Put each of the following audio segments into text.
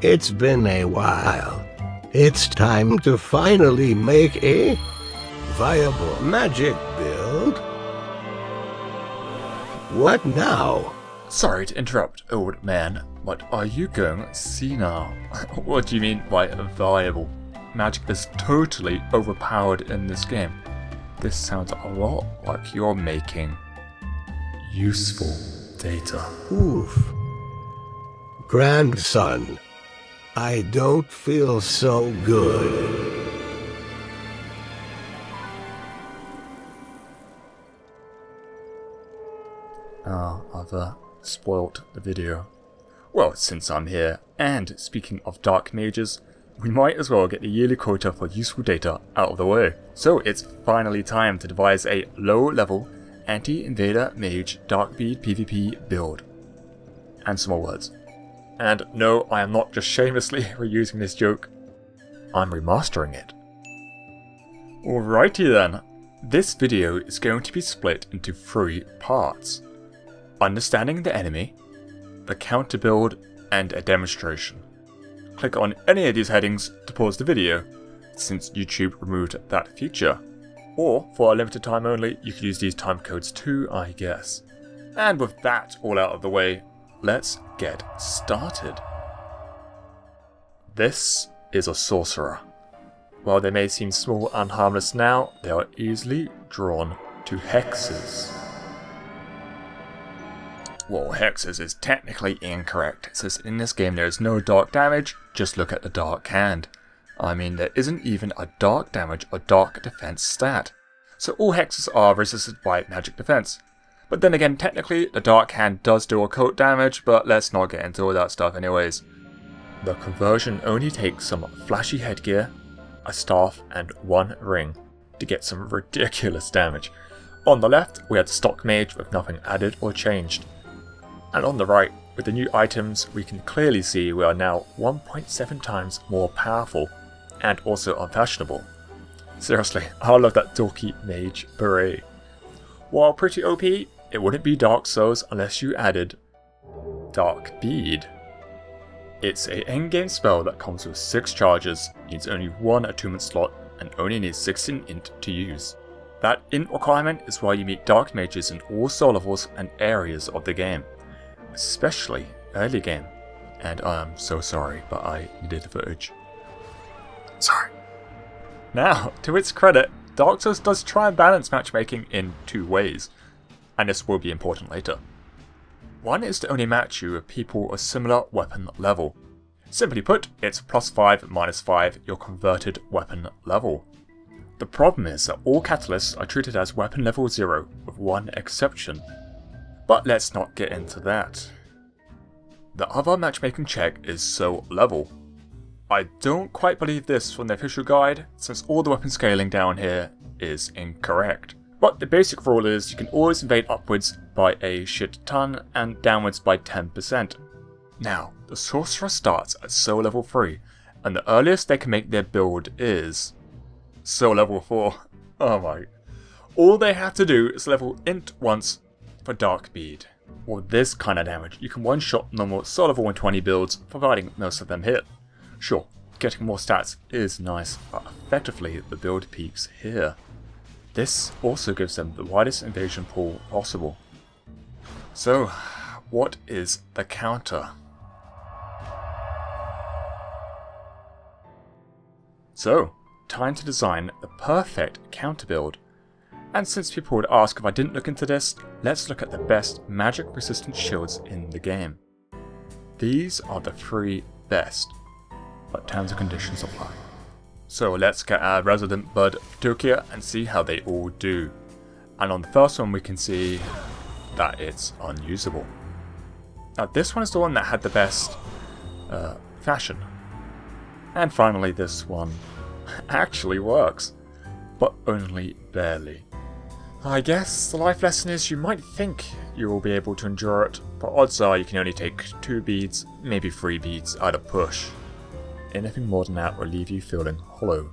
It's been a while. It's time to finally make a viable magic build. What now? Sorry to interrupt, old man, but are you going senile? what do you mean by viable? Magic is totally overpowered in this game. This sounds a lot like you're making useful data. Oof. Grandson, I don't feel so good. Ah, I've uh, spoilt the video. Well, since I'm here, and speaking of dark mages, we might as well get the yearly quota for useful data out of the way. So it's finally time to devise a low-level anti-invader mage darkbead PvP build. And some more words. And no, I am not just shamelessly reusing this joke. I'm remastering it. Alrighty then. This video is going to be split into three parts. Understanding the enemy, the counter build, and a demonstration. Click on any of these headings to pause the video, since YouTube removed that feature. Or, for a limited time only, you could use these time codes too, I guess. And with that all out of the way, let's get started. This is a sorcerer. While they may seem small and harmless now, they are easily drawn to hexes. Well, hexes is technically incorrect, since in this game there is no dark damage, just look at the dark hand. I mean, there isn't even a dark damage or dark defense stat. So all hexes are resisted by magic defense. But then again, technically, the dark hand does do occult damage, but let's not get into all that stuff anyways. The conversion only takes some flashy headgear, a staff, and one ring to get some ridiculous damage. On the left, we had stock mage with nothing added or changed. And on the right, with the new items, we can clearly see we are now 1.7 times more powerful and also unfashionable. Seriously, I love that dorky mage beret. While pretty OP, it wouldn't be Dark Souls unless you added Dark Bead. It's a endgame spell that comes with 6 charges, needs only one attunement slot, and only needs 16 int to use. That int requirement is why you meet dark mages in all soul levels and areas of the game, especially early game. And I am so sorry, but I needed the footage. Sorry. Now, to its credit, Dark Souls does try and balance matchmaking in two ways, and this will be important later. One is to only match you with people of similar weapon level. Simply put, it's plus 5 minus 5 your converted weapon level. The problem is that all catalysts are treated as weapon level 0 with one exception. But let's not get into that. The other matchmaking check is soul level. I don't quite believe this from the official guide, since all the weapon scaling down here is incorrect. But the basic rule is you can always invade upwards by a shit ton and downwards by 10%. Now, the sorcerer starts at soul level 3, and the earliest they can make their build is soul level 4. Oh my. All they have to do is level int once for dark bead. With this kind of damage, you can one-shot normal soul level 120 builds, providing most of them hit. Sure, getting more stats is nice, but effectively the build peaks here. This also gives them the widest invasion pool possible. So, what is the counter? So, time to design the perfect counter build. And since people would ask if I didn't look into this, let's look at the best magic resistant shields in the game. These are the three best but terms and conditions apply. So let's get our resident bud Tukia and see how they all do. And on the first one we can see that it's unusable. Now this one is the one that had the best uh, fashion. And finally this one actually works, but only barely. I guess the life lesson is you might think you will be able to endure it, but odds are you can only take two beads, maybe three beads at a push. Anything more than that will leave you feeling hollow.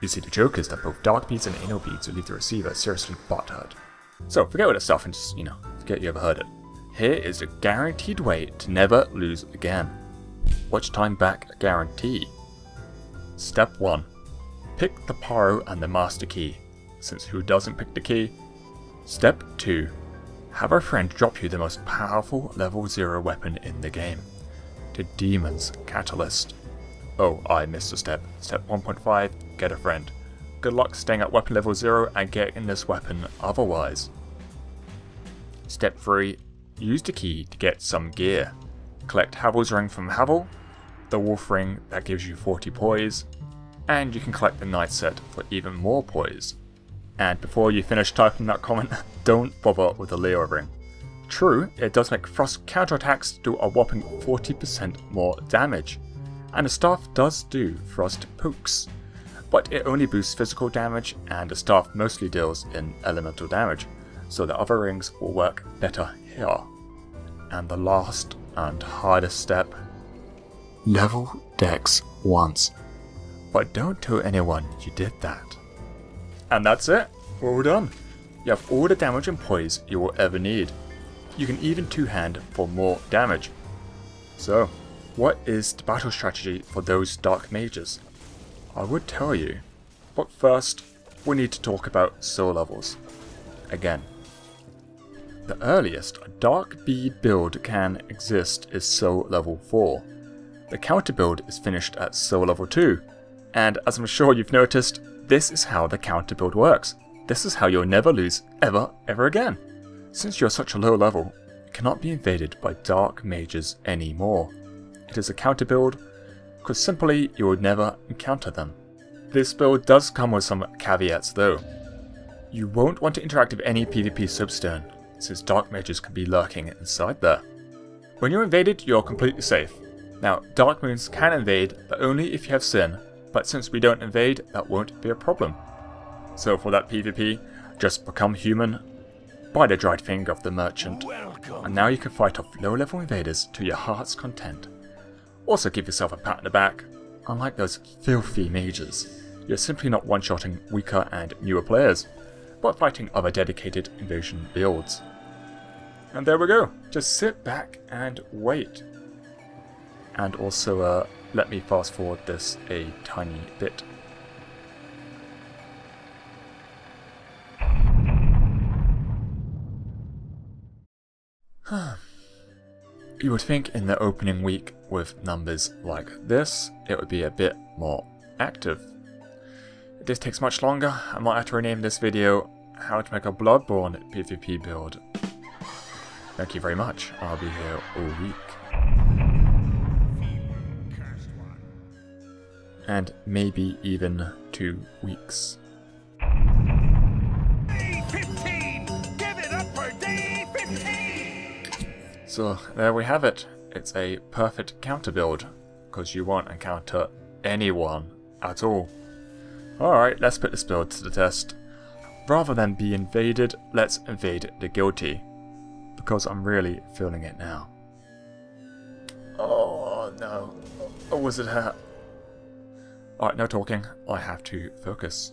You see, the joke is that both dark beads and anal beads will leave the receiver seriously butthurt. So forget all that stuff and just, you know, forget you ever heard it. Here is a guaranteed way to never lose again. watch time back guarantee. Step 1. Pick the Pyro and the Master Key, since who doesn't pick the key? Step 2. Have a friend drop you the most powerful level 0 weapon in the game. The Demon's Catalyst. Oh, I missed a step. Step 1.5, get a friend. Good luck staying at weapon level 0 and getting this weapon otherwise. Step 3, use the key to get some gear. Collect Havel's ring from Havel, the Wolf ring that gives you 40 poise, and you can collect the Knight set for even more poise. And before you finish typing that comment, don't bother with the Leo ring. True, it does make thrust counterattacks do a whopping 40% more damage, and the staff does do thrust pokes, but it only boosts physical damage and the staff mostly deals in elemental damage, so the other rings will work better here. And the last and hardest step, level Dex once. But don't tell anyone you did that. And that's it, we're all done. You have all the damage and poise you will ever need. You can even two-hand for more damage. So, what is the battle strategy for those dark mages? I would tell you, but first we need to talk about soul levels. Again, the earliest a Dark Bead build can exist is Soul level 4. The counter build is finished at Soul level 2, and as I'm sure you've noticed, this is how the counter build works. This is how you'll never lose ever, ever again. Since you're such a low level, you cannot be invaded by Dark Mages anymore. It is a counter build, because simply you would never encounter them. This build does come with some caveats though. You won't want to interact with any PvP soapstone, since dark mages could be lurking inside there. When you're invaded, you're completely safe. Now, dark moons can invade, but only if you have sin, but since we don't invade, that won't be a problem. So for that PvP, just become human, buy the dried finger of the merchant, and now you can fight off low-level invaders to your heart's content. Also give yourself a pat on the back, unlike those filthy mages, you're simply not one-shotting weaker and newer players, but fighting other dedicated invasion builds. And there we go. Just sit back and wait. And also, uh, let me fast forward this a tiny bit. you would think in the opening week with numbers like this, it would be a bit more active. This takes much longer, I might have to rename this video How to Make a Bloodborne PvP Build. Thank you very much. I'll be here all week. And maybe even two weeks. So there we have it. It's a perfect counter build, because you won't encounter anyone at all. Alright, let's put this build to the test. Rather than be invaded, let's invade the guilty because I'm really feeling it now. Oh no. Oh, was it her? Alright, no talking. I have to focus.